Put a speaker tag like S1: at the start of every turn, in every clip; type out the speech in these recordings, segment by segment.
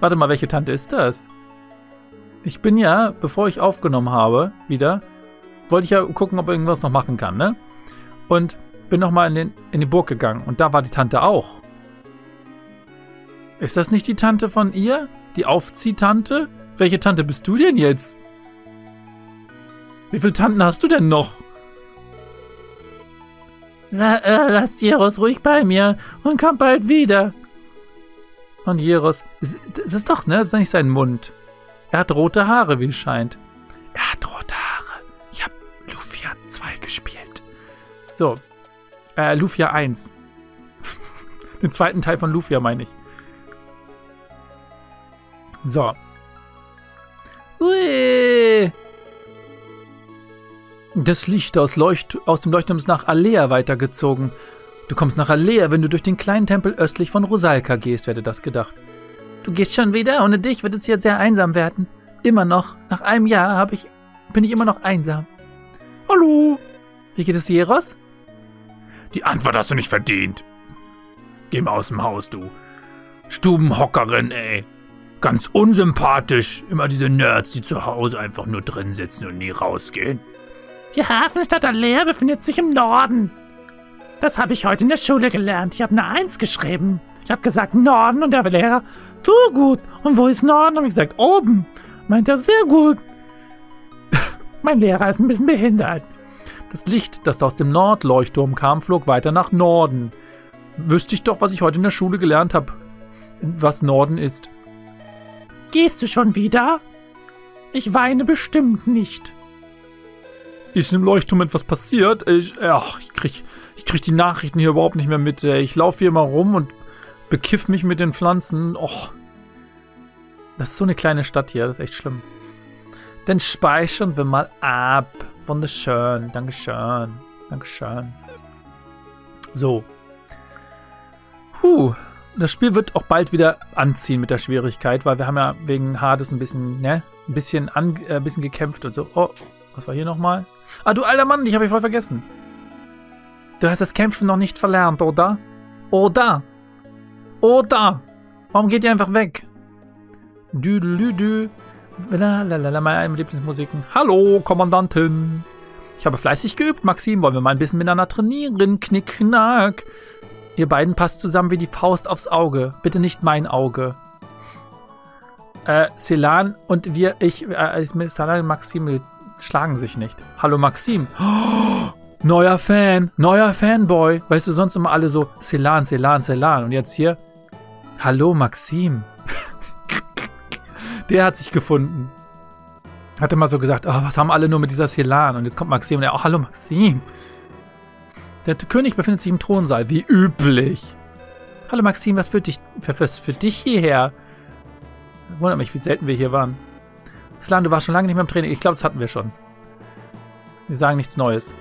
S1: Warte mal, welche Tante ist das? Ich bin ja, bevor ich aufgenommen habe, wieder, wollte ich ja gucken, ob irgendwas noch machen kann, ne? Und bin nochmal in, in die Burg gegangen und da war die Tante auch. Ist das nicht die Tante von ihr? Die Aufziehtante? Welche Tante bist du denn jetzt? Wie viele Tanten hast du denn noch?
S2: La, äh, lass Jeros ruhig bei mir und komm bald wieder.
S1: Und Jeros, das ist doch, ne? Das ist nicht sein Mund. Er hat rote Haare, wie es scheint. Er hat rote Haare. Ich habe Lufia 2 gespielt. So. Äh, Lufia 1. Den zweiten Teil von Lufia meine ich. So. Ui. Das Licht aus, Leucht aus dem Leuchtturm ist nach Alea weitergezogen. Du kommst nach Alea, wenn du durch den kleinen Tempel östlich von Rosalka gehst, werde das gedacht. Du gehst schon wieder? Ohne dich wird es hier sehr einsam werden. Immer noch. Nach einem Jahr habe ich, bin ich immer noch einsam. Hallo. Wie geht es Jeros?
S3: Die Antwort hast du nicht verdient. Geh mal aus dem Haus, du. Stubenhockerin, ey. Ganz unsympathisch. Immer diese Nerds, die zu Hause einfach nur drin sitzen und nie rausgehen.
S2: Die Hafenstadt Alea befindet sich im Norden. Das habe ich heute in der Schule gelernt. Ich habe eine Eins geschrieben. Ich habe gesagt Norden und der Lehrer, so gut. Und wo ist Norden? Habe ich gesagt, oben. Meint er, sehr gut. mein Lehrer ist ein bisschen behindert.
S1: Das Licht, das aus dem Nordleuchtturm kam, flog weiter nach Norden. Wüsste ich doch, was ich heute in der Schule gelernt habe, was Norden ist.
S2: Gehst du schon wieder? Ich weine bestimmt nicht.
S1: Ist im Leuchtturm etwas passiert? Ich, ach, ich krieg, ich krieg die Nachrichten hier überhaupt nicht mehr mit. Ich laufe hier immer rum und bekiff mich mit den Pflanzen. Och. Das ist so eine kleine Stadt hier, das ist echt schlimm. Dann speichern wir mal ab. Wunderschön. Dankeschön. Dankeschön. So. Puh das Spiel wird auch bald wieder anziehen mit der Schwierigkeit, weil wir haben ja wegen Hades ein bisschen, ne, ein bisschen, an, äh, ein bisschen gekämpft und so. Oh, was war hier nochmal? Ah, du alter Mann, dich habe ich voll vergessen. Du hast das Kämpfen noch nicht verlernt, oder? Oder? Oder? Warum geht ihr einfach weg? Düdelüdü. Lalalala, meine Lieblingsmusiken. Hallo, Kommandantin. Ich habe fleißig geübt, Maxim. Wollen wir mal ein bisschen miteinander trainieren? Knick, knack. Ihr beiden passt zusammen wie die Faust aufs Auge. Bitte nicht mein Auge. Äh, Celan und wir, ich, äh, Maxim schlagen sich nicht. Hallo Maxim. Oh, neuer Fan, neuer Fanboy. Weißt du, sonst immer alle so Celan, Celan, Celan. Und jetzt hier, hallo Maxim. Der hat sich gefunden. Hat immer so gesagt, oh, was haben alle nur mit dieser Celan? Und jetzt kommt Maxim und er, oh, hallo Maxim. Der König befindet sich im Thronsaal, wie üblich. Hallo Maxim, was führt dich, was für dich hierher? Wundert mich, wie selten wir hier waren. Slan, du warst schon lange nicht mehr im Training. Ich glaube, das hatten wir schon. Sie sagen nichts Neues.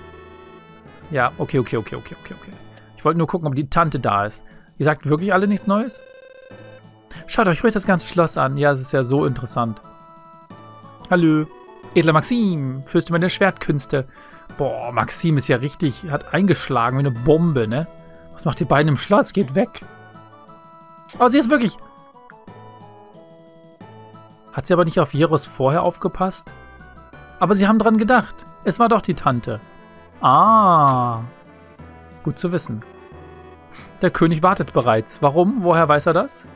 S1: Ja, okay, okay, okay, okay, okay, okay. Ich wollte nur gucken, ob die Tante da ist. Ihr sagt wirklich alle nichts Neues? Schaut euch ruhig das ganze Schloss an. Ja, es ist ja so interessant. Hallo. Edler Maxim, Fürst über der Schwertkünste. Boah, Maxim ist ja richtig, hat eingeschlagen wie eine Bombe, ne? Was macht die beiden im Schloss? Geht weg. Oh, sie ist wirklich... Hat sie aber nicht auf Jeros vorher aufgepasst? Aber sie haben dran gedacht. Es war doch die Tante. Ah. Gut zu wissen. Der König wartet bereits. Warum? Woher weiß er das?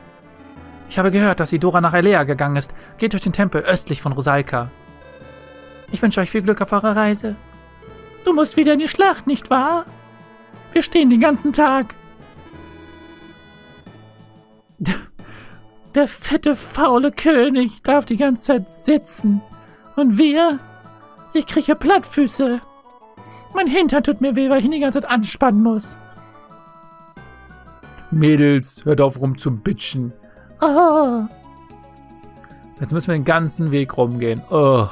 S1: Ich habe gehört, dass Idora nach Elea gegangen ist. Geht durch den Tempel östlich von Rosalka. Ich wünsche euch viel Glück auf eurer Reise. Du musst wieder in die Schlacht, nicht wahr? Wir stehen den ganzen Tag. Der fette, faule König darf die ganze Zeit sitzen. Und wir? Ich kriege Plattfüße. Mein Hintern tut mir weh, weil ich ihn die ganze Zeit anspannen muss. Mädels, hört auf rum zu bitchen. Oh. Jetzt müssen wir den ganzen Weg rumgehen. Ugh.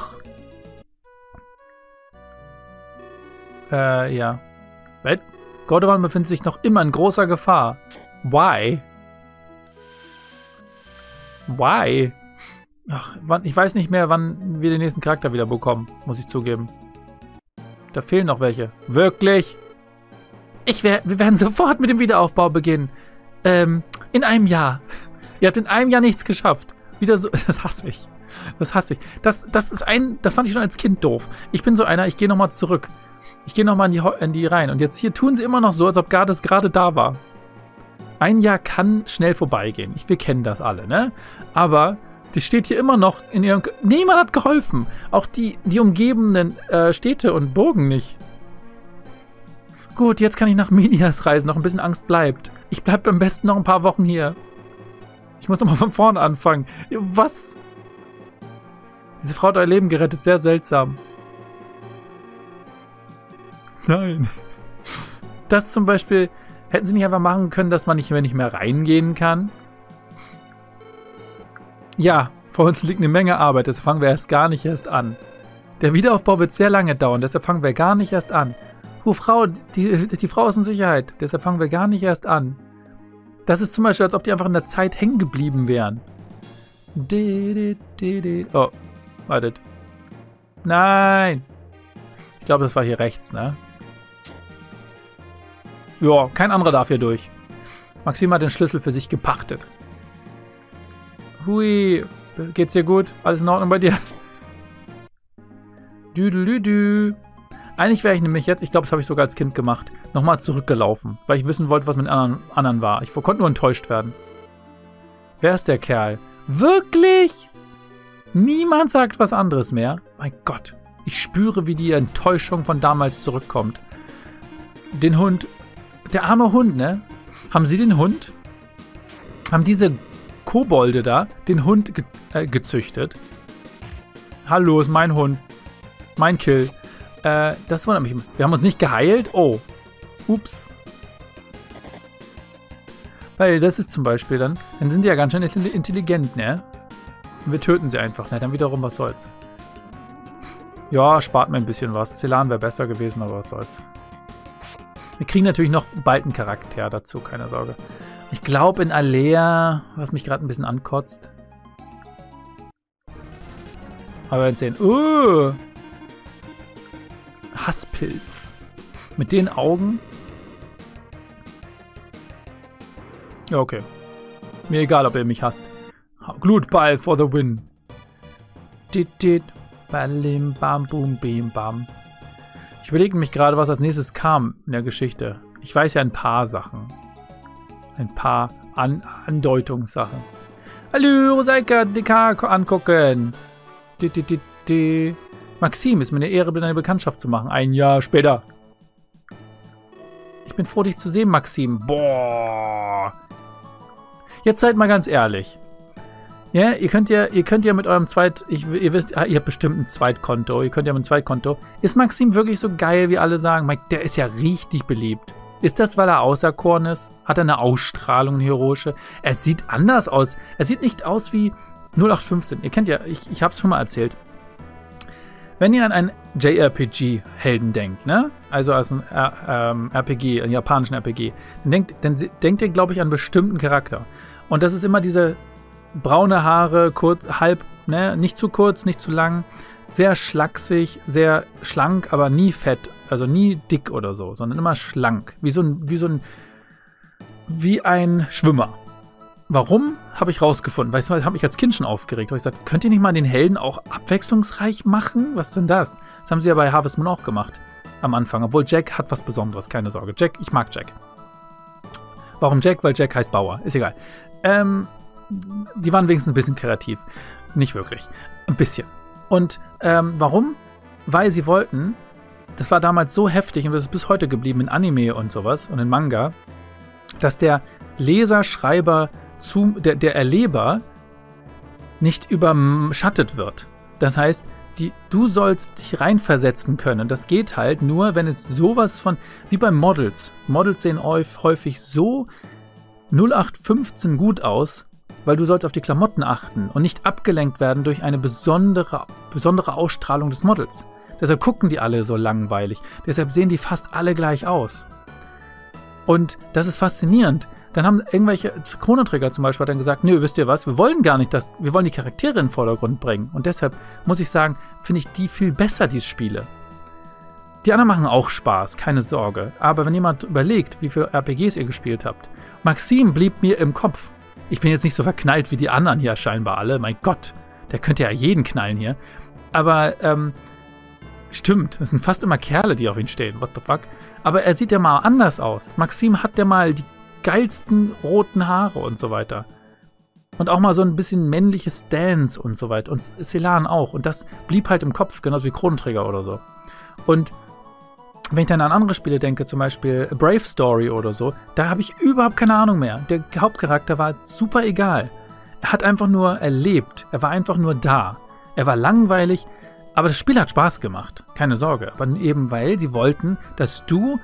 S1: Äh, ja. Was? Gordovan befindet sich noch immer in großer Gefahr. Why? Why? Ach, ich weiß nicht mehr, wann wir den nächsten Charakter wieder bekommen, muss ich zugeben. Da fehlen noch welche. Wirklich? Ich wär, wir werden sofort mit dem Wiederaufbau beginnen. Ähm, in einem Jahr. Ihr habt in einem Jahr nichts geschafft. Wieder so, das hasse ich. Das hasse ich. Das, das ist ein, das fand ich schon als Kind doof. Ich bin so einer, ich gehe nochmal zurück. Ich gehe nochmal in die, in die rein. Und jetzt hier tun sie immer noch so, als ob gar das gerade da war. Ein Jahr kann schnell vorbeigehen. Ich, wir kennen das alle, ne? Aber die steht hier immer noch in ihrem. Niemand hat geholfen. Auch die, die umgebenden äh, Städte und Burgen nicht. Gut, jetzt kann ich nach Medias reisen. Noch ein bisschen Angst bleibt. Ich bleibe am besten noch ein paar Wochen hier. Ich muss nochmal von vorne anfangen. Was? Diese Frau hat euer Leben gerettet. Sehr seltsam. Nein. Das zum Beispiel. Hätten sie nicht einfach machen können, dass man nicht mehr, nicht mehr reingehen kann? Ja, vor uns liegt eine Menge Arbeit, deshalb fangen wir erst gar nicht erst an. Der Wiederaufbau wird sehr lange dauern, deshalb fangen wir gar nicht erst an. Hu, Frau, die, die Frau ist in Sicherheit, deshalb fangen wir gar nicht erst an. Das ist zum Beispiel, als ob die einfach in der Zeit hängen geblieben wären. Oh, wartet. Nein. Ich glaube, das war hier rechts, ne? Ja, kein anderer darf hier durch. Maxim hat den Schlüssel für sich gepachtet. Hui, geht's dir gut? Alles in Ordnung bei dir? Düdelüdü. Eigentlich wäre ich nämlich jetzt, ich glaube, das habe ich sogar als Kind gemacht, nochmal zurückgelaufen, weil ich wissen wollte, was mit anderen, anderen war. Ich konnte nur enttäuscht werden. Wer ist der Kerl? Wirklich? Niemand sagt was anderes mehr? Mein Gott, ich spüre, wie die Enttäuschung von damals zurückkommt. Den Hund, der arme Hund, ne? Haben Sie den Hund? Haben diese Kobolde da den Hund ge äh, gezüchtet. Hallo, ist mein Hund. Mein Kill. Äh, das wundert mich. Wir haben uns nicht geheilt? Oh. Ups. Weil das ist zum Beispiel dann, dann sind die ja ganz schön intelligent, ne? Und wir töten sie einfach. Na, dann wiederum, was soll's. Ja, spart mir ein bisschen was. Celan wäre besser gewesen, aber was soll's. Wir kriegen natürlich noch bald einen Charakter dazu, keine Sorge. Ich glaube in Alea, was mich gerade ein bisschen ankotzt. Aber werden sehen. Uh, Hasspilz. Mit den Augen. Ja, okay. Mir egal, ob er mich hasst. Glutball for the win. Dit, dit. Balim, bam, boom, bim, bam. Ich überlege mich gerade, was als nächstes kam in der Geschichte. Ich weiß ja ein paar Sachen ein paar An Andeutungssachen. Hallo, Rosaika, DK angucken. D -d -d -d. Maxim, ist mir eine Ehre, deine Bekanntschaft zu machen. Ein Jahr später. Ich bin froh, dich zu sehen, Maxim. Boah. Jetzt seid mal ganz ehrlich. Ja, ihr könnt ja, ihr könnt ja mit eurem Zweit, ich, ihr wisst, ihr habt bestimmt ein Zweitkonto, ihr könnt ja mit einem Zweitkonto. Ist Maxim wirklich so geil, wie alle sagen? Der ist ja richtig beliebt. Ist das, weil er auserkoren ist? Hat er eine Ausstrahlung, eine heroische? Er sieht anders aus. Er sieht nicht aus wie 0815. Ihr kennt ja, ich, ich habe es schon mal erzählt. Wenn ihr an einen JRPG-Helden denkt, ne? Also als ein äh, ähm, RPG, einen japanischen RPG, dann denkt, dann denkt ihr, glaube ich, an einen bestimmten Charakter. Und das ist immer diese braune Haare, kurz, halb, ne? Nicht zu kurz, nicht zu lang, sehr schlaksig, sehr schlank, aber nie fett also nie dick oder so, sondern immer schlank. Wie so ein, wie so ein, wie ein Schwimmer. Warum, habe ich rausgefunden. Weißt du, habe mich als Kind schon aufgeregt. Habe ich gesagt, könnt ihr nicht mal den Helden auch abwechslungsreich machen? Was denn das? Das haben sie ja bei Harvest Moon auch gemacht. Am Anfang. Obwohl Jack hat was Besonderes, keine Sorge. Jack, ich mag Jack. Warum Jack? Weil Jack heißt Bauer. Ist egal. Ähm, die waren wenigstens ein bisschen kreativ. Nicht wirklich. Ein bisschen. Und ähm, warum? Weil sie wollten, das war damals so heftig und das ist bis heute geblieben in Anime und sowas und in Manga, dass der Leser, Schreiber, zu, der, der Erleber nicht überschattet wird. Das heißt, die, du sollst dich reinversetzen können. Das geht halt nur, wenn es sowas von, wie bei Models. Models sehen häufig so 0815 gut aus, weil du sollst auf die Klamotten achten und nicht abgelenkt werden durch eine besondere, besondere Ausstrahlung des Models. Deshalb gucken die alle so langweilig. Deshalb sehen die fast alle gleich aus. Und das ist faszinierend. Dann haben irgendwelche Chrono zum Beispiel dann gesagt, nö, wisst ihr was, wir wollen gar nicht das, wir wollen die Charaktere in den Vordergrund bringen. Und deshalb muss ich sagen, finde ich die viel besser, diese Spiele. Die anderen machen auch Spaß, keine Sorge. Aber wenn jemand überlegt, wie viele RPGs ihr gespielt habt, Maxim blieb mir im Kopf. Ich bin jetzt nicht so verknallt wie die anderen hier scheinbar alle. Mein Gott, der könnte ja jeden knallen hier. Aber, ähm, stimmt, das sind fast immer Kerle, die auf ihn stehen. What the fuck? Aber er sieht ja mal anders aus. Maxim hat ja mal die geilsten roten Haare und so weiter. Und auch mal so ein bisschen männliches Dance und so weiter. Und Celan auch. Und das blieb halt im Kopf, genauso wie Kronenträger oder so. Und wenn ich dann an andere Spiele denke, zum Beispiel Brave Story oder so, da habe ich überhaupt keine Ahnung mehr. Der Hauptcharakter war super egal. Er hat einfach nur erlebt. Er war einfach nur da. Er war langweilig, aber das Spiel hat Spaß gemacht. Keine Sorge. Aber eben weil die wollten, dass du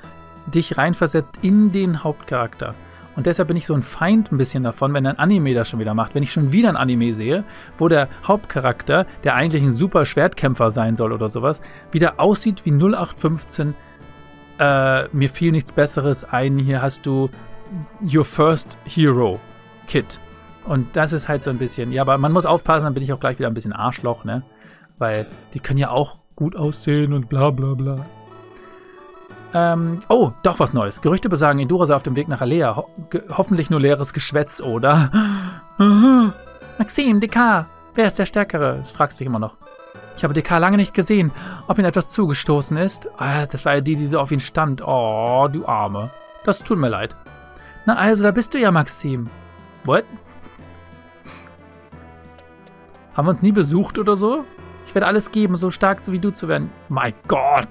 S1: dich reinversetzt in den Hauptcharakter. Und deshalb bin ich so ein Feind ein bisschen davon, wenn ein Anime das schon wieder macht. Wenn ich schon wieder ein Anime sehe, wo der Hauptcharakter, der eigentlich ein super Schwertkämpfer sein soll oder sowas, wieder aussieht wie 0815. Äh, mir fiel nichts Besseres ein. Hier hast du Your First Hero Kit. Und das ist halt so ein bisschen, ja, aber man muss aufpassen, dann bin ich auch gleich wieder ein bisschen Arschloch, ne? Weil die können ja auch gut aussehen und bla bla bla. Ähm, oh, doch was Neues. Gerüchte besagen, Endura sei auf dem Weg nach Alea. Ho hoffentlich nur leeres Geschwätz, oder? Maxim, DK, wer ist der Stärkere? Das fragst du dich immer noch. Ich habe DK lange nicht gesehen. Ob ihm etwas zugestoßen ist? Ah, das war ja die, die so auf ihn stand. Oh, du Arme. Das tut mir leid. Na also, da bist du ja, Maxim. What? Haben wir uns nie besucht oder so? Ich werde alles geben, so stark so wie du zu werden. My God.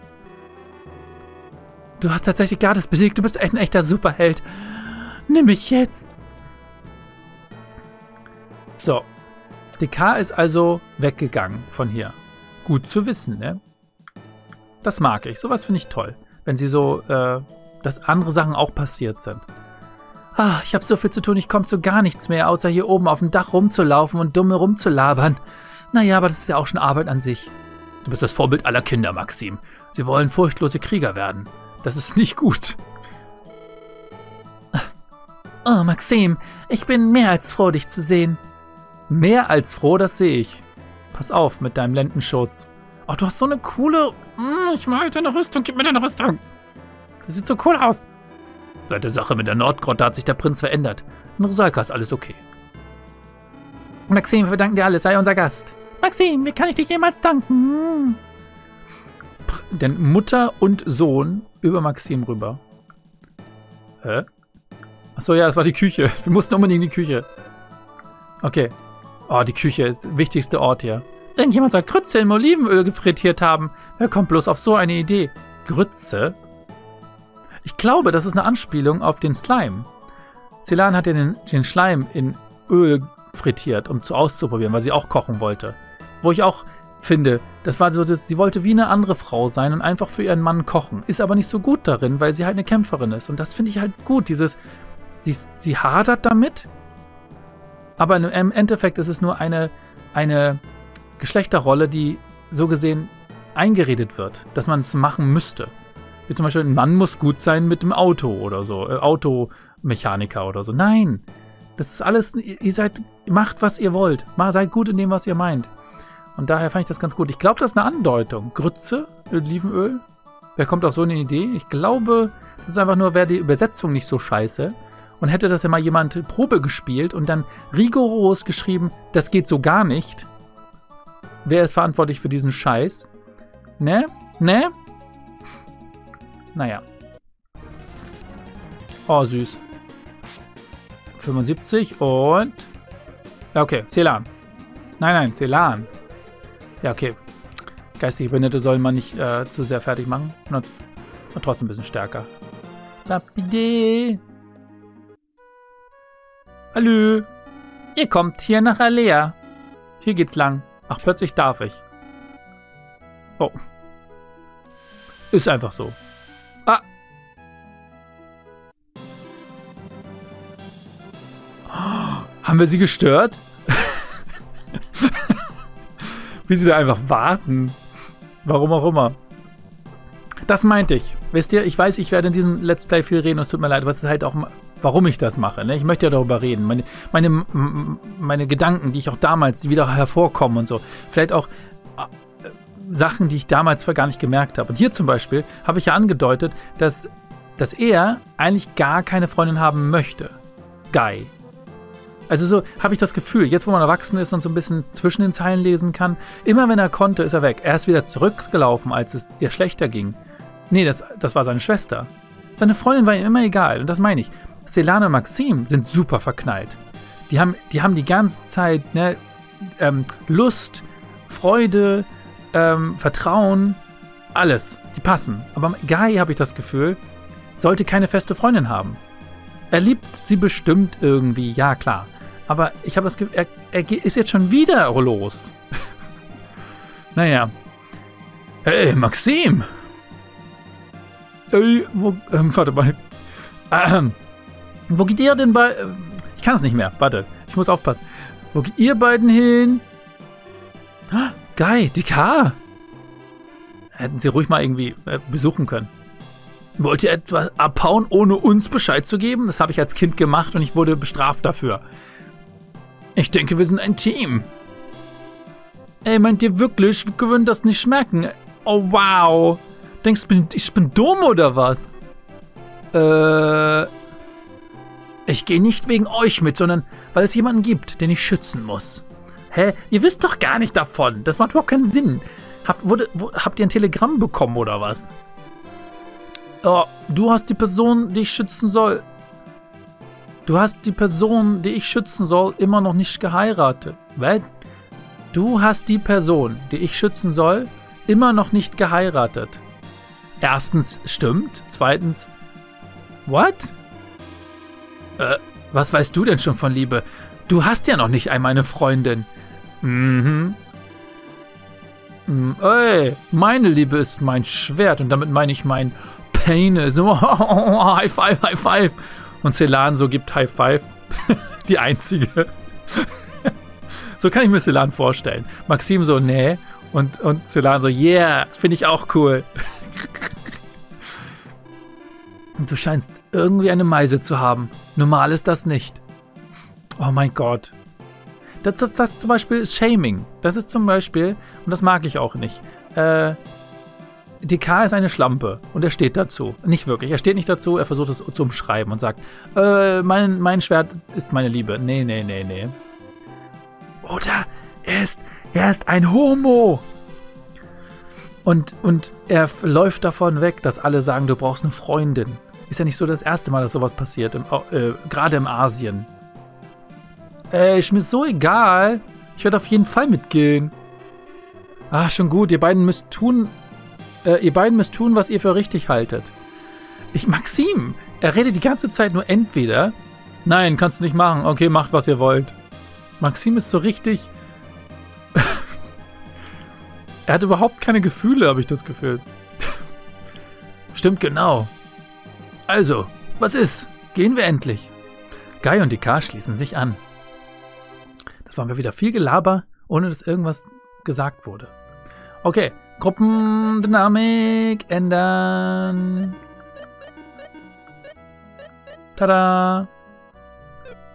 S1: Du hast tatsächlich Gardes besiegt. Du bist ein echter Superheld. Nimm mich jetzt. So. DK ist also weggegangen von hier. Gut zu wissen, ne? Das mag ich. Sowas finde ich toll. Wenn sie so, äh, dass andere Sachen auch passiert sind. Ah, ich habe so viel zu tun, ich komme zu gar nichts mehr, außer hier oben auf dem Dach rumzulaufen und dumme rumzulabern. Naja, aber das ist ja auch schon Arbeit an sich. Du bist das Vorbild aller Kinder, Maxim. Sie wollen furchtlose Krieger werden. Das ist nicht gut. Oh, Maxim, ich bin mehr als froh, dich zu sehen. Mehr als froh, das sehe ich. Pass auf mit deinem Lendenschutz. Oh, du hast so eine coole... Mm, ich mag deine Rüstung, gib mir deine Rüstung. Das sieht so cool aus. Seit der Sache mit der Nordgrotte hat sich der Prinz verändert. In Rosalka ist alles okay. Maxim, wir verdanken dir alles, sei unser Gast. Maxim, wie kann ich dir jemals danken? Denn Mutter und Sohn über Maxim rüber. Hä? Achso, ja, das war die Küche. Wir mussten unbedingt in die Küche. Okay. Oh, die Küche ist der wichtigste Ort hier. Irgendjemand soll Grütze im Olivenöl gefrittiert haben. Wer kommt bloß auf so eine Idee? Grütze? Ich glaube, das ist eine Anspielung auf den Slime. Celan hat ja den, den Schleim in Öl frittiert, um zu auszuprobieren, weil sie auch kochen wollte. Wo ich auch finde, das war so, dass sie wollte wie eine andere Frau sein und einfach für ihren Mann kochen. Ist aber nicht so gut darin, weil sie halt eine Kämpferin ist. Und das finde ich halt gut. Dieses, sie, sie hadert damit, aber im Endeffekt ist es nur eine, eine Geschlechterrolle, die so gesehen eingeredet wird, dass man es machen müsste. Wie zum Beispiel, ein Mann muss gut sein mit dem Auto oder so, äh, Automechaniker oder so. Nein, das ist alles, ihr seid, macht was ihr wollt. Mal seid gut in dem, was ihr meint. Und daher fand ich das ganz gut. Ich glaube, das ist eine Andeutung. Grütze, Olivenöl. Wer kommt auf so eine Idee? Ich glaube, das ist einfach nur, wäre die Übersetzung nicht so scheiße. Und hätte das ja mal jemand Probe gespielt und dann rigoros geschrieben, das geht so gar nicht. Wer ist verantwortlich für diesen Scheiß? Ne? Ne? Naja. Oh, süß. 75 und... Ja, okay, Celan. Nein, nein, Celan. Ja, okay. Geistige Behinderte soll man nicht äh, zu sehr fertig machen. Und, trotzdem ein bisschen stärker. Lapide. Hallo. Ihr kommt hier nach Alea. Hier geht's lang. Ach, plötzlich darf ich. Oh. Ist einfach so. Ah. haben wir sie gestört? Wie sie da einfach warten. Warum auch immer. Das meinte ich. Wisst ihr, ich weiß, ich werde in diesem Let's Play viel reden und es tut mir leid, aber es ist halt auch, warum ich das mache. Ne? Ich möchte ja darüber reden. Meine, meine, meine Gedanken, die ich auch damals, wieder hervorkommen und so. Vielleicht auch äh, Sachen, die ich damals gar nicht gemerkt habe. Und hier zum Beispiel habe ich ja angedeutet, dass, dass er eigentlich gar keine Freundin haben möchte. Guy. Also so habe ich das Gefühl, jetzt wo man erwachsen ist und so ein bisschen zwischen den Zeilen lesen kann, immer wenn er konnte, ist er weg. Er ist wieder zurückgelaufen, als es ihr schlechter ging. Nee, das, das war seine Schwester. Seine Freundin war ihm immer egal und das meine ich. Selane und Maxim sind super verknallt. Die haben die, haben die ganze Zeit ne, ähm, Lust, Freude, ähm, Vertrauen, alles. Die passen. Aber Guy, habe ich das Gefühl, sollte keine feste Freundin haben. Er liebt sie bestimmt irgendwie, ja klar. Aber ich habe das Gefühl, er, er ist jetzt schon wieder los. naja. Hey, Maxim! Ey, wo, ähm, warte mal. Ähm, wo geht ihr denn bei... Ich kann es nicht mehr, warte. Ich muss aufpassen. Wo geht ihr beiden hin? Ah, Guy, die K. Hätten sie ruhig mal irgendwie äh, besuchen können. Wollt ihr etwa abhauen, ohne uns Bescheid zu geben? Das habe ich als Kind gemacht und ich wurde bestraft dafür. Ich denke, wir sind ein Team. Ey, meint ihr wirklich, wir können das nicht merken? Oh, wow. Denkst du, ich bin dumm oder was? Äh. Ich gehe nicht wegen euch mit, sondern weil es jemanden gibt, den ich schützen muss. Hä? Ihr wisst doch gar nicht davon. Das macht überhaupt keinen Sinn. Hab, wurde, wo, habt ihr ein Telegramm bekommen oder was? Oh, du hast die Person, die ich schützen soll. Du hast die Person, die ich schützen soll, immer noch nicht geheiratet. Was? Du hast die Person, die ich schützen soll, immer noch nicht geheiratet. Erstens stimmt. Zweitens, what? Äh, was weißt du denn schon von Liebe? Du hast ja noch nicht einmal eine Freundin. Mhm. Mm, ey, meine Liebe ist mein Schwert und damit meine ich mein Penis. High five, high five. Und Celan so gibt High five. Die einzige. so kann ich mir Celan vorstellen. Maxim so, nee. Und, und Celan so, yeah, finde ich auch cool. Du scheinst irgendwie eine Meise zu haben. Normal ist das nicht. Oh mein Gott. Das, das, das zum Beispiel ist Shaming. Das ist zum Beispiel, und das mag ich auch nicht. Äh, DK ist eine Schlampe und er steht dazu. Nicht wirklich, er steht nicht dazu, er versucht es zu umschreiben und sagt, äh, mein, mein Schwert ist meine Liebe. Nee, nee, nee, nee. Oder er ist, er ist ein Homo. Und, und er läuft davon weg, dass alle sagen, du brauchst eine Freundin. Ist ja nicht so das erste Mal, dass sowas passiert, im, äh, gerade im Asien. Äh, ist mir so egal. Ich werde auf jeden Fall mitgehen. Ah, schon gut. Ihr beiden müsst tun, äh, ihr beiden müsst tun, was ihr für richtig haltet. Ich, Maxim, er redet die ganze Zeit nur entweder. Nein, kannst du nicht machen. Okay, macht, was ihr wollt. Maxim ist so richtig. er hat überhaupt keine Gefühle, habe ich das Gefühl. Stimmt genau. Also, was ist? Gehen wir endlich. Guy und K schließen sich an. Das waren wir wieder viel Gelaber, ohne dass irgendwas gesagt wurde. Okay, Gruppendynamik ändern. Tada!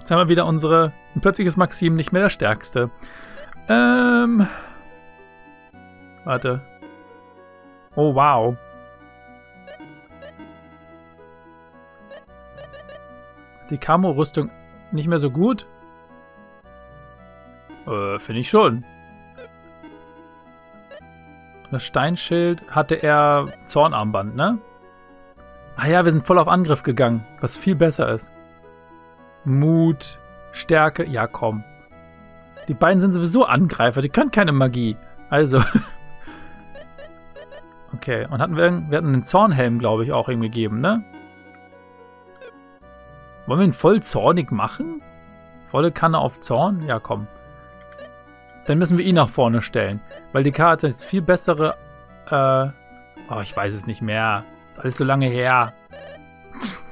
S1: Jetzt haben wir wieder unsere. Und plötzlich ist Maxim nicht mehr der Stärkste. Ähm. Warte. Oh, wow. Die Camo-Rüstung nicht mehr so gut? Äh, finde ich schon. Das Steinschild hatte er Zornarmband, ne? Ah ja, wir sind voll auf Angriff gegangen, was viel besser ist. Mut, Stärke, ja komm. Die beiden sind sowieso Angreifer, die können keine Magie. Also. okay, und hatten wir, wir hatten den Zornhelm, glaube ich, auch ihm gegeben, ne? Wollen wir ihn voll zornig machen? Volle Kanne auf Zorn? Ja, komm. Dann müssen wir ihn nach vorne stellen. Weil die Karte ist viel bessere... Äh... Oh, ich weiß es nicht mehr. Ist alles so lange her.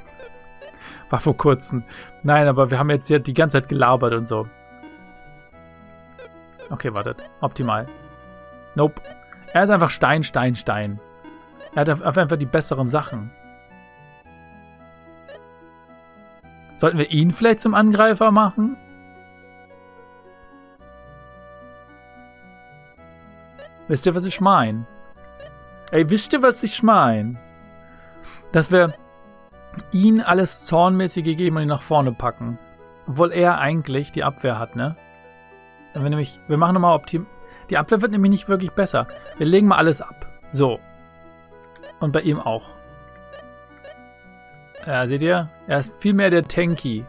S1: War vor kurzem. Nein, aber wir haben jetzt hier die ganze Zeit gelabert und so. Okay, wartet. Optimal. Nope. Er hat einfach Stein, Stein, Stein. Er hat einfach die besseren Sachen. Sollten wir ihn vielleicht zum Angreifer machen? Wisst ihr, was ich meine? Ey, wisst ihr, was ich meine? Dass wir ihn alles Zornmäßige geben und ihn nach vorne packen. Obwohl er eigentlich die Abwehr hat, ne? Wenn wir nämlich, wir machen nochmal Optim. Die Abwehr wird nämlich nicht wirklich besser. Wir legen mal alles ab. So. Und bei ihm auch. Ja, seht ihr? Er ist viel mehr der Tanky.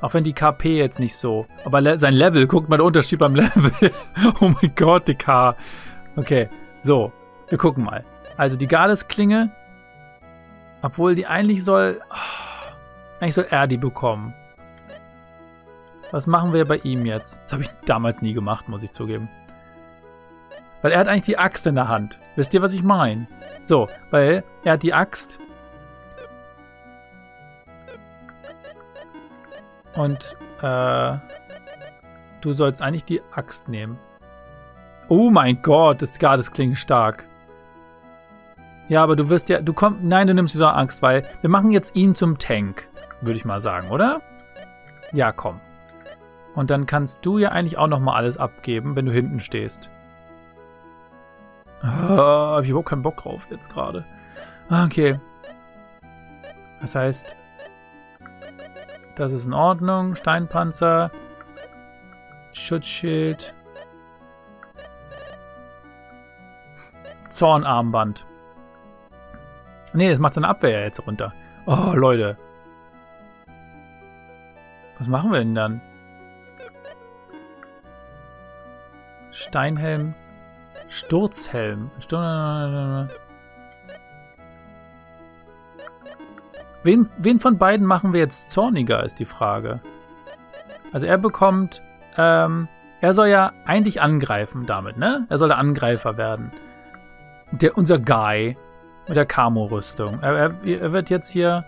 S1: Auch wenn die KP jetzt nicht so. Aber le sein Level, guckt mal den Unterschied beim Level. oh mein Gott, die K. Okay, so. Wir gucken mal. Also die Gardesklinge. Obwohl die eigentlich soll. Oh, eigentlich soll er die bekommen. Was machen wir bei ihm jetzt? Das habe ich damals nie gemacht, muss ich zugeben. Weil er hat eigentlich die Axt in der Hand. Wisst ihr, was ich meine? So, weil er hat die Axt. Und äh, du sollst eigentlich die Axt nehmen. Oh mein Gott, das, ja, das klingt stark. Ja, aber du wirst ja, du kommst, nein, du nimmst wieder Angst, weil wir machen jetzt ihn zum Tank, würde ich mal sagen, oder? Ja, komm. Und dann kannst du ja eigentlich auch nochmal alles abgeben, wenn du hinten stehst. Ah, hab ich überhaupt keinen Bock drauf jetzt gerade. Okay. Das heißt, das ist in Ordnung. Steinpanzer. Schutzschild. Zornarmband. Nee, das macht seine Abwehr jetzt runter. Oh, Leute. Was machen wir denn dann? Steinhelm. Sturzhelm. Stur wen, wen von beiden machen wir jetzt zorniger, ist die Frage. Also er bekommt, ähm, er soll ja eigentlich angreifen damit, ne? Er soll der Angreifer werden. Der, unser Guy mit der Camo-Rüstung. Er, er, er wird jetzt hier...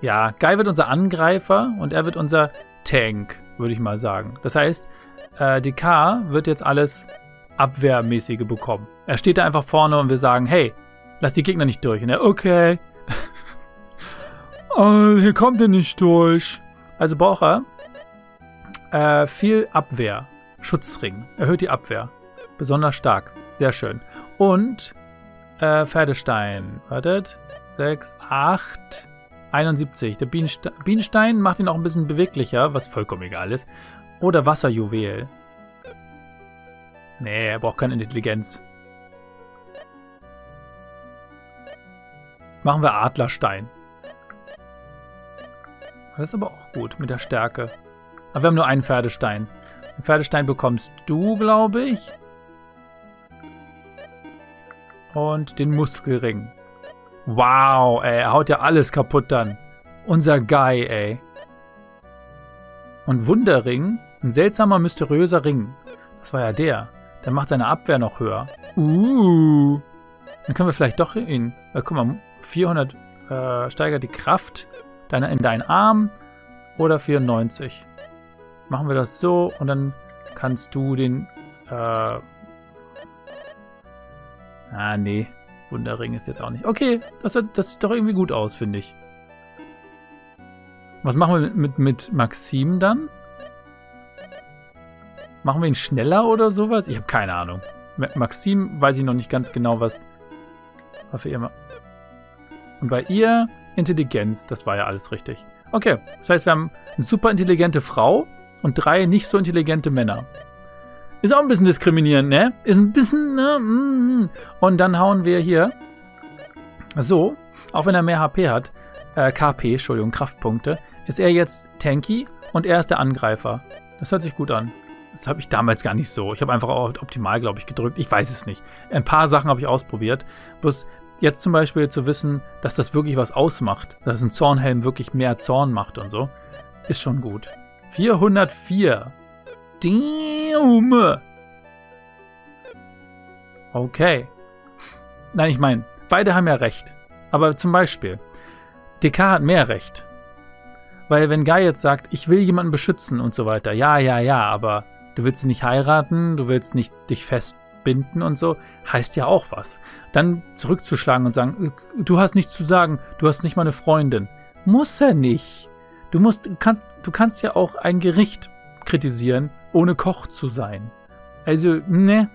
S1: Ja, Guy wird unser Angreifer und er wird unser Tank, würde ich mal sagen. Das heißt, äh, die K wird jetzt alles Abwehrmäßige bekommen. Er steht da einfach vorne und wir sagen, hey, lass die Gegner nicht durch. Und er, okay. oh, hier kommt er nicht durch. Also braucht er äh, viel Abwehr. Schutzring. Erhöht die Abwehr. Besonders stark. Sehr schön. Und äh, Pferdestein. Wartet. 6, 8, 71. Der Bienenste Bienenstein macht ihn auch ein bisschen beweglicher, was vollkommen egal ist. Oder Wasserjuwel. Nee, er braucht keine Intelligenz. Machen wir Adlerstein. Das ist aber auch gut mit der Stärke. Aber wir haben nur einen Pferdestein. Den Pferdestein bekommst du, glaube ich. Und den Muskelring. Wow, ey, er haut ja alles kaputt dann. Unser Guy, ey. Und Wunderring, ein seltsamer, mysteriöser Ring. Das war ja der. Der macht seine Abwehr noch höher. Uh. Dann können wir vielleicht doch ihn. Äh, guck mal, 400 äh, steigert die Kraft deiner, in deinen Arm. Oder 94 machen wir das so und dann kannst du den. Äh ah, nee. Wunderring ist jetzt auch nicht. Okay, das, das sieht doch irgendwie gut aus, finde ich. Was machen wir mit, mit, mit Maxim dann? Machen wir ihn schneller oder sowas? Ich habe keine Ahnung. Maxim weiß ich noch nicht ganz genau, was, was für ihr. Und bei ihr Intelligenz, das war ja alles richtig. Okay, das heißt, wir haben eine super intelligente Frau, und drei nicht so intelligente Männer. Ist auch ein bisschen diskriminierend, ne? Ist ein bisschen, ne? Mm. Und dann hauen wir hier so, auch wenn er mehr HP hat, äh, KP, Entschuldigung, Kraftpunkte, ist er jetzt tanky und er ist der Angreifer. Das hört sich gut an. Das habe ich damals gar nicht so. Ich habe einfach optimal, glaube ich, gedrückt. Ich weiß es nicht. Ein paar Sachen habe ich ausprobiert. Bloß jetzt zum Beispiel zu wissen, dass das wirklich was ausmacht, dass ein Zornhelm wirklich mehr Zorn macht und so, ist schon gut. 404. Damn. Okay. Nein, ich meine, beide haben ja recht. Aber zum Beispiel, DK hat mehr Recht. Weil wenn Guy jetzt sagt, ich will jemanden beschützen und so weiter, ja, ja, ja, aber du willst sie nicht heiraten, du willst nicht dich festbinden und so, heißt ja auch was. Dann zurückzuschlagen und sagen, du hast nichts zu sagen, du hast nicht mal eine Freundin. Muss er nicht. Du musst, kannst, du kannst ja auch ein Gericht kritisieren, ohne Koch zu sein. Also, ne.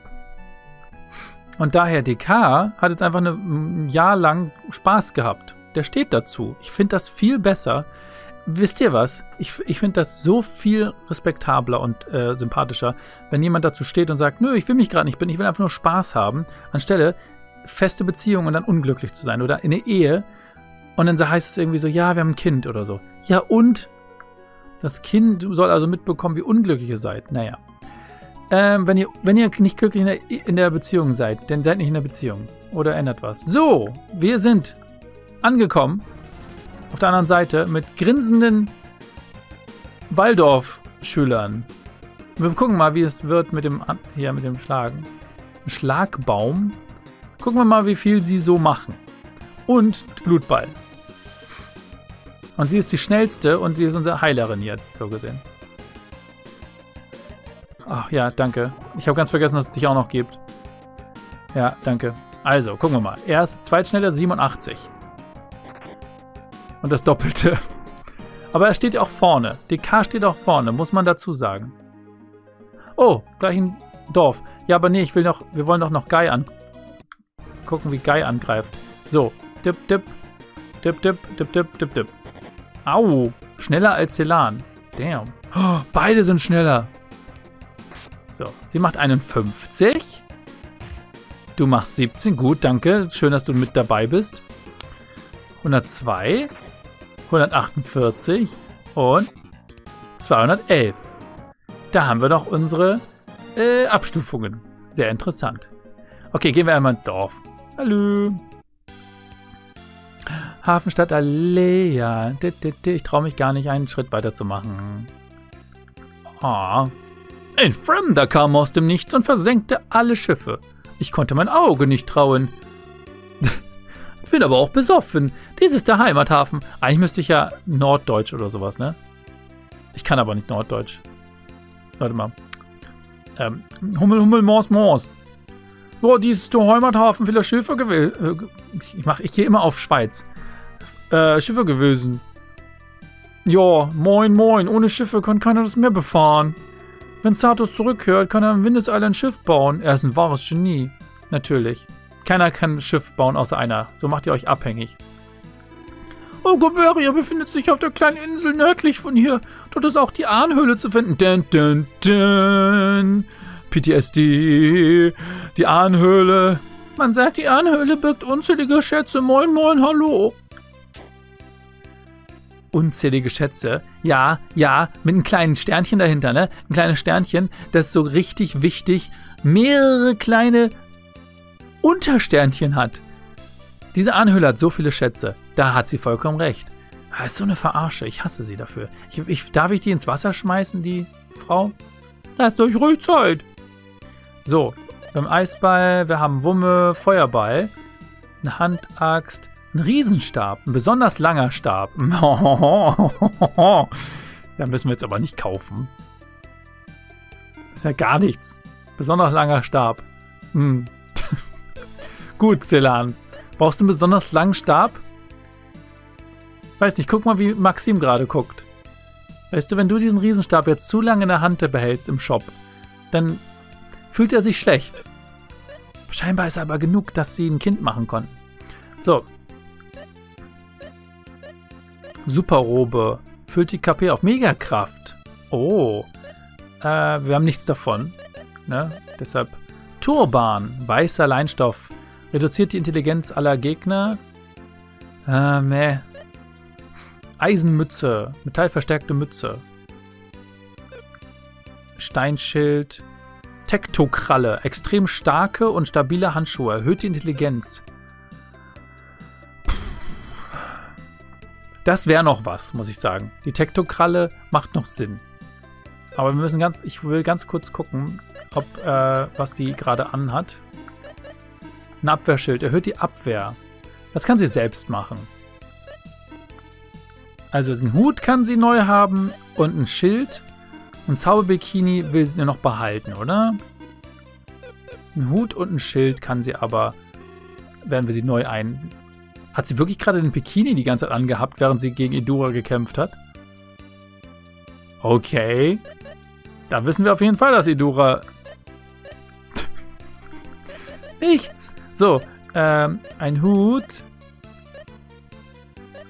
S1: Und daher DK hat jetzt einfach eine, ein Jahr lang Spaß gehabt. Der steht dazu. Ich finde das viel besser. Wisst ihr was? Ich, ich finde das so viel respektabler und äh, sympathischer, wenn jemand dazu steht und sagt, nö, ich will mich gerade nicht bin, ich will einfach nur Spaß haben, anstelle feste Beziehung und dann unglücklich zu sein oder in eine Ehe und dann heißt es irgendwie so, ja, wir haben ein Kind oder so. Ja und? Das Kind soll also mitbekommen, wie unglücklich ihr seid. Naja. Ähm, wenn, ihr, wenn ihr nicht glücklich in der, in der Beziehung seid, dann seid nicht in der Beziehung. Oder ändert was. So, wir sind angekommen auf der anderen Seite mit grinsenden Waldorf-Schülern. Wir gucken mal, wie es wird mit dem hier mit dem Schlagen. Schlagbaum. Gucken wir mal, wie viel sie so machen. Und Blutball. Und sie ist die schnellste und sie ist unsere Heilerin jetzt, so gesehen. Ach ja, danke. Ich habe ganz vergessen, dass es dich auch noch gibt. Ja, danke. Also, gucken wir mal. Er ist zweitschneller 87. Und das Doppelte. Aber er steht ja auch vorne. DK steht auch vorne, muss man dazu sagen. Oh, gleich ein Dorf. Ja, aber nee, ich will noch, wir wollen doch noch Guy an. Gucken, wie Guy angreift. So, dip, dip, dip, dip, dip, dip, dip, dip. Au, schneller als Celan. Damn. Oh, beide sind schneller. So, sie macht 51. Du machst 17. Gut, danke. Schön, dass du mit dabei bist. 102. 148 und 211. Da haben wir doch unsere äh, Abstufungen. Sehr interessant. Okay, gehen wir einmal ins Dorf. Hallo. Hafenstadt Alea. Ich traue mich gar nicht, einen Schritt weiter zu machen. Ah. Ein Fremder kam aus dem Nichts und versenkte alle Schiffe. Ich konnte mein Auge nicht trauen. Bin aber auch besoffen. Dies ist der Heimathafen. Eigentlich müsste ich ja Norddeutsch oder sowas, ne? Ich kann aber nicht Norddeutsch. Warte mal. Ähm, Hummel, Hummel, Mors, Mors. Boah, dies ist der Heimathafen vieler Schiffe gewesen. Äh, ich, mach, ich gehe immer auf Schweiz. Äh, Schiffe gewesen. Ja, moin, moin. Ohne Schiffe kann keiner das Meer befahren. Wenn Satos zurückhört, kann er im Windeseile ein Schiff bauen. Er ist ein wahres Genie. Natürlich. Keiner kann ein Schiff bauen, außer einer. So macht ihr euch abhängig. Oh, Goberia befindet sich auf der kleinen Insel nördlich von hier. Dort ist auch die Ahnhöhle zu finden. Dun, dun, dun. PTSD. Die Ahnhöhle. Man sagt, die Ahnhöhle birgt unzählige Schätze. Moin, moin, hallo. Unzählige Schätze. Ja, ja, mit einem kleinen Sternchen dahinter, ne? Ein kleines Sternchen, das ist so richtig wichtig. Mehrere kleine Untersternchen hat. Diese Anhöhle hat so viele Schätze. Da hat sie vollkommen recht. Das ah, ist so eine Verarsche. Ich hasse sie dafür. Ich, ich, darf ich die ins Wasser schmeißen, die Frau? Lasst euch ruhig Zeit. So, wir haben Eisball, wir haben Wumme, Feuerball, eine Handaxt, ein Riesenstab, ein besonders langer Stab. Da müssen wir jetzt aber nicht kaufen. Das ist ja gar nichts. Besonders langer Stab. Hm. Gut, Celan. Brauchst du einen besonders langen Stab? Weiß nicht, guck mal, wie Maxim gerade guckt. Weißt du, wenn du diesen Riesenstab jetzt zu lange in der Hand behältst im Shop, dann fühlt er sich schlecht. Scheinbar ist er aber genug, dass sie ein Kind machen konnten. So. Superrobe. Füllt die KP auf Megakraft. Oh. Äh, wir haben nichts davon. Ne? Deshalb Turban. Weißer Leinstoff. Reduziert die Intelligenz aller Gegner. Äh, meh. Eisenmütze. Metallverstärkte Mütze. Steinschild. Tektokralle. Extrem starke und stabile Handschuhe. Erhöht die Intelligenz. Das wäre noch was, muss ich sagen. Die Tektokralle macht noch Sinn. Aber wir müssen ganz, ich will ganz kurz gucken, ob, äh, was sie gerade anhat. Ein Abwehrschild erhöht die Abwehr. Das kann sie selbst machen. Also einen Hut kann sie neu haben und ein Schild. Und Zauberbikini will sie nur noch behalten, oder? Ein Hut und ein Schild kann sie aber, werden wir sie neu ein... Hat sie wirklich gerade den Bikini die ganze Zeit angehabt, während sie gegen Idura gekämpft hat? Okay. Da wissen wir auf jeden Fall, dass Idura Nichts. So, ähm, ein Hut.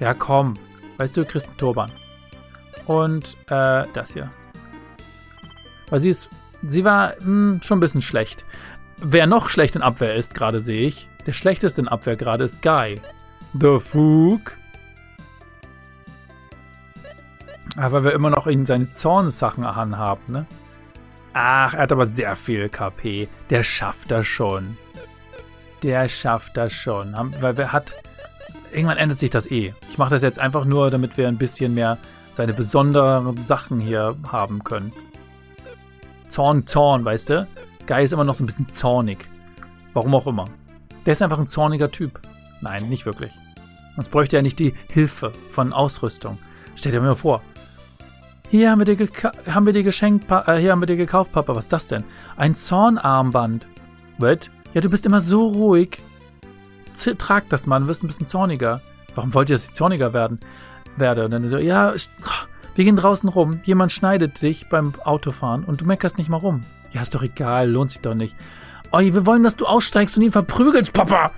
S1: Ja, komm. Weißt du, du kriegst einen Turban. Und, äh, das hier. Weil sie ist, sie war mh, schon ein bisschen schlecht. Wer noch schlecht in Abwehr ist, gerade sehe ich, der schlechteste in Abwehr gerade ist Guy. The Fook. Aber wir immer noch in seine Zornsachen anhaben, ne? Ach, er hat aber sehr viel KP. Der schafft das schon. Der schafft das schon. Weil wer hat. Irgendwann ändert sich das eh. Ich mache das jetzt einfach nur, damit wir ein bisschen mehr seine besonderen Sachen hier haben können. Zorn, Zorn, weißt du? Guy ist immer noch so ein bisschen zornig. Warum auch immer. Der ist einfach ein zorniger Typ. Nein, nicht wirklich. Sonst bräuchte er nicht die Hilfe von Ausrüstung. Stell dir mal vor. Hier haben wir dir, haben wir dir geschenkt, pa äh, hier haben wir dir gekauft, Papa. Was ist das denn? Ein Zornarmband. Was? Ja, du bist immer so ruhig. Z trag das mal, du wirst ein bisschen zorniger. Warum wollt ihr, dass ich zorniger werden werde? Und dann so, ja, wir gehen draußen rum. Jemand schneidet dich beim Autofahren und du meckerst nicht mal rum. Ja, ist doch egal, lohnt sich doch nicht. Oh, wir wollen, dass du aussteigst und ihn verprügelst, Papa.